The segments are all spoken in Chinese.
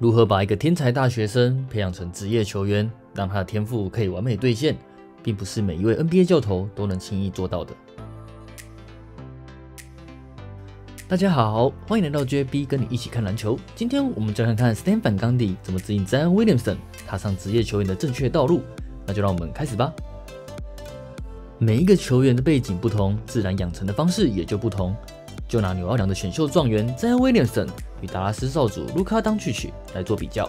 如何把一个天才大学生培养成职业球员，让他的天赋可以完美兑现，并不是每一位 NBA 教头都能轻易做到的。大家好，欢迎来到 JB，跟你一起看篮球。今天我们将看看 Stanford 冈迪怎么指引 Zion Williamson 踏上职业球员的正确道路。那就让我们开始吧。每一个球员的背景不同，自然养成的方式也就不同。就拿纽奥良的选秀状元 Zion Williamson 与达拉斯少主卢卡·当去取来做比较。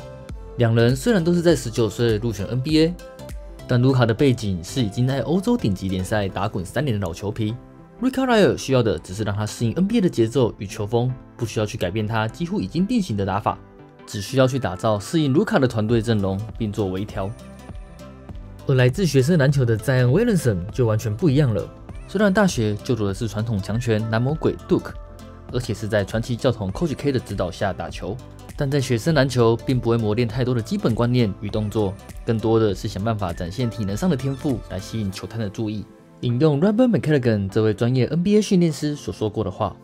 两人虽然都是在十九岁入选 NBA，但卢卡的背景是已经在欧洲顶级联赛打滚三年的老球皮。瑞卡莱尔需要的只是让他适应 NBA 的节奏与球风，不需要去改变他几乎已经定型的打法，只需要去打造适应卢卡的团队阵容，并做微调。而来自学生篮球的 Zion Williamson 就完全不一样了。虽然大学就读的是传统强权男魔鬼 Duke，而且是在传奇教童 Coach K 的指导下打球，但在学生篮球并不会磨练太多的基本观念与动作，更多的是想办法展现体能上的天赋来吸引球探的注意。引用 Robert McCallaghan 这位专业 NBA 训练师所说过的话：“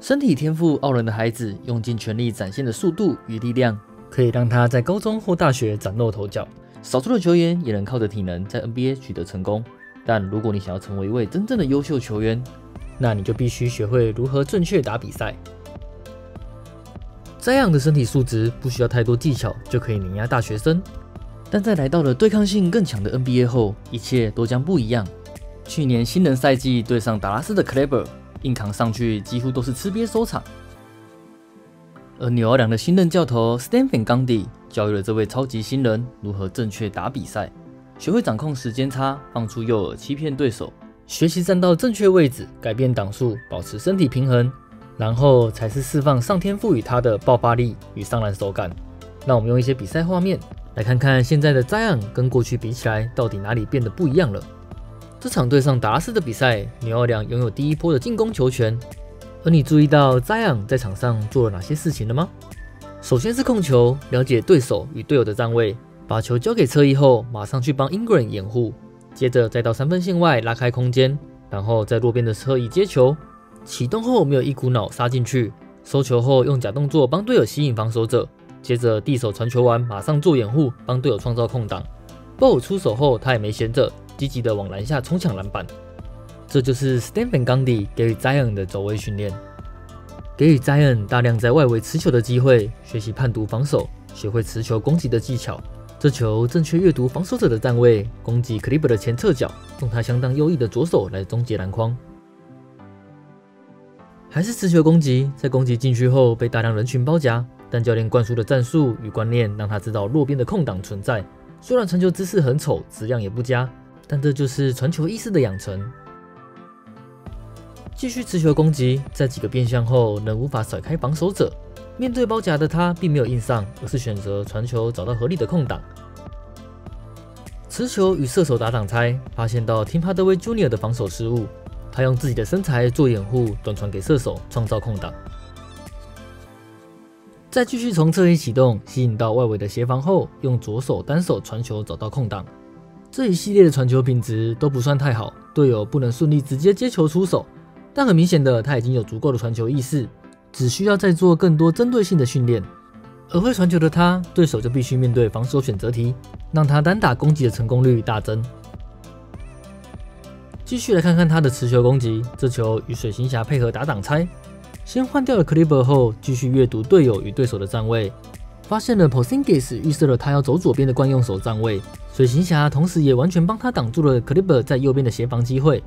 身体天赋傲人的孩子，用尽全力展现的速度与力量，可以让他在高中或大学崭露头角。少数的球员也能靠着体能在 NBA 取得成功。但如果你想要成为一位真正的优秀球员，那你就必须学会如何正确打比赛。这样的身体素质不需要太多技巧就可以碾压大学生，但在来到了对抗性更强的 NBA 后，一切都将不一样。”去年新人赛季对上达拉斯的 Kleber，硬扛上去几乎都是吃瘪收场。而纽奥良的新任教头 s t a n f o r d 冈迪教育了这位超级新人如何正确打比赛，学会掌控时间差，放出诱饵欺骗对手，学习站到正确位置，改变档数，保持身体平衡，然后才是释放上天赋予他的爆发力与上篮手感。让我们用一些比赛画面来看看现在的 Zion 跟过去比起来，到底哪里变得不一样了。这场对上达拉斯的比赛，纽奥良拥有第一波的进攻球权。而你注意到 Zion 在场上做了哪些事情了吗？首先是控球，了解对手与队友的站位，把球交给侧翼后，马上去帮 Ingram 掩护，接着再到三分线外拉开空间，然后在路边的侧翼接球，启动后没有一股脑杀进去，收球后用假动作帮队友吸引防守者，接着递手传球完马上做掩护，帮队友创造空档。Ball 出手后他也没闲着。积极的往篮下冲抢篮板，这就是 Stan Van Gundy 给予 Zion 的走位训练，给予 Zion 大量在外围持球的机会，学习判读防守，学会持球攻击的技巧。这球正确阅读防守者的站位，攻击 Clipper 的前侧脚，用他相当优异的左手来终结篮筐。还是持球攻击，在攻击禁区后被大量人群包夹，但教练灌输的战术与观念让他知道弱边的空档存在。虽然传球姿势很丑，质量也不佳。但这就是传球意识的养成。继续持球攻击，在几个变向后仍无法甩开防守者。面对包夹的他，并没有硬上，而是选择传球找到合理的空档。持球与射手打挡拆，发现到 Tim Hardaway Jr. 的防守失误，他用自己的身材做掩护，短传给射手创造空档。再继续从侧翼启动，吸引到外围的协防后，用左手单手传球找到空档。这一系列的传球品质都不算太好，队友不能顺利直接接球出手。但很明显的，他已经有足够的传球意识，只需要再做更多针对性的训练。而会传球的他，对手就必须面对防守选择题，让他单打攻击的成功率大增。继续来看看他的持球攻击，这球与水行侠配合打挡拆，先换掉了 Clipper 后，继续阅读队友与对手的站位。发现了 Posingis 预设了他要走左边的惯用手站位，水行侠同时也完全帮他挡住了 Clipper 在右边的协防机会。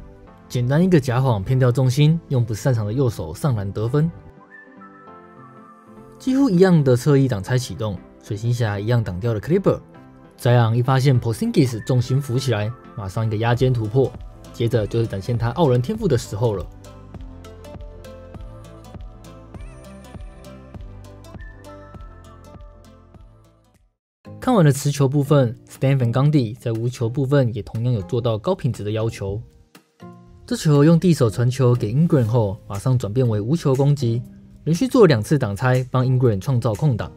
简单一个假晃骗掉重心，用不擅长的右手上篮得分。几乎一样的侧翼挡拆启动，水行侠一样挡掉了 Clipper。这样一发现 Posingis 重心浮起来，马上一个压肩突破，接着就是展现他傲人天赋的时候了。看完了持球部分，Stan Van Gundy 在无球部分也同样有做到高品质的要求。这球用地手传球给 Ingram 后，马上转变为无球攻击，连续做两次挡拆帮 Ingram 创造空档。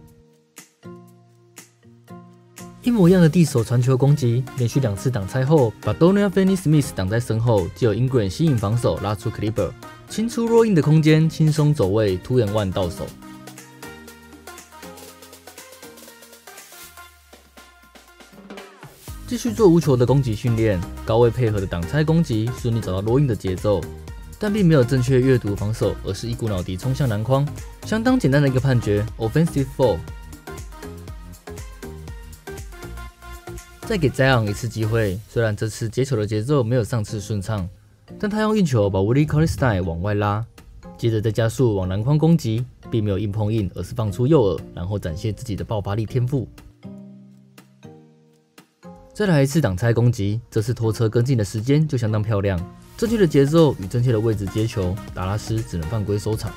一模一样的地手传球攻击连续两次挡拆后把 dona fennysmith 挡在身后就有 Ingram 吸引防守拉出 Clipper，清出 Roin 的空间轻松走位突然腕到手。继续做无球的攻击训练高位配合的挡拆攻击顺利找到 Roin 的节奏。但并没有正确阅读防守，而是一股脑地冲向篮筐，相当简单的一个判决，offensive foul。再给 Zion 一次机会，虽然这次接球的节奏没有上次顺畅，但他用运球把 Willie c o l l i s t e i n 往外拉，接着再加速往篮筐攻击，并没有硬碰硬，而是放出右耳，然后展现自己的爆发力天赋。再来一次挡拆攻击，这次拖车跟进的时间就相当漂亮，正确的节奏与正确的位置接球，达拉斯只能犯规收场。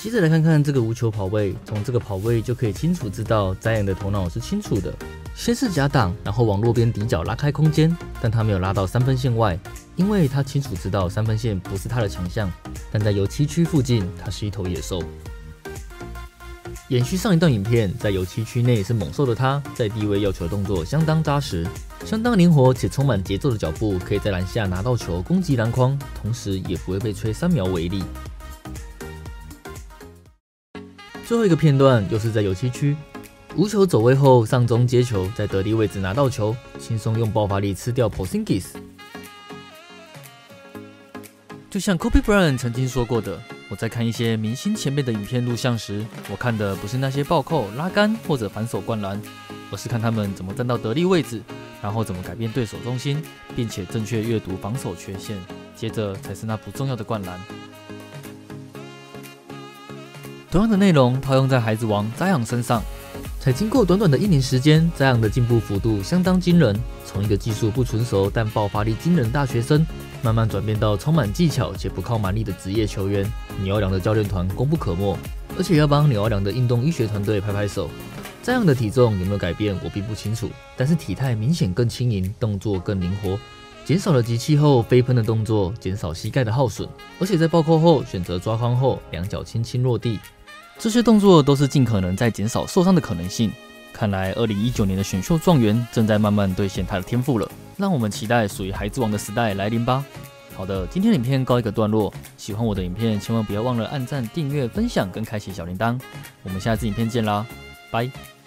接着来看看这个无球跑位，从这个跑位就可以清楚知道詹阳的头脑是清楚的，先是假挡，然后往落边底角拉开空间，但他没有拉到三分线外。因为他清楚知道三分线不是他的强项，但在油漆区附近，他是一头野兽。延续上一段影片，在油漆区内是猛兽的他，在低位要求的动作相当扎实，相当灵活且充满节奏的脚步，可以在篮下拿到球攻击篮筐，同时也不会被吹三秒违例。最后一个片段又是在油漆区，无球走位后上中接球，在得力位置拿到球，轻松用爆发力吃掉 Posingis。就像 Kobe Bryant 曾经说过的，我在看一些明星前辈的影片录像时，我看的不是那些暴扣、拉杆或者反手灌篮，而是看他们怎么站到得力位置，然后怎么改变对手中心，并且正确阅读防守缺陷，接着才是那不重要的灌篮。同样的内容套用在孩子王扎养身上，才经过短短的一年时间，扎养的进步幅度相当惊人，从一个技术不纯熟但爆发力惊人大学生。慢慢转变到充满技巧且不靠蛮力的职业球员，纽奥良的教练团功不可没，而且要帮纽奥良的运动医学团队拍拍手。这样的体重有没有改变，我并不清楚，但是体态明显更轻盈，动作更灵活，减少了集气后飞喷的动作，减少膝盖的耗损，而且在暴扣后选择抓框后两脚轻轻落地，这些动作都是尽可能在减少受伤的可能性。看来，二零一九年的选秀状元正在慢慢兑现他的天赋了。让我们期待属于孩子王的时代来临吧。好的，今天的影片告一个段落。喜欢我的影片，千万不要忘了按赞、订阅、分享跟开启小铃铛。我们下次影片见啦，拜。